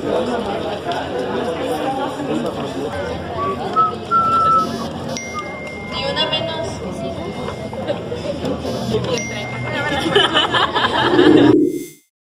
Y una menos.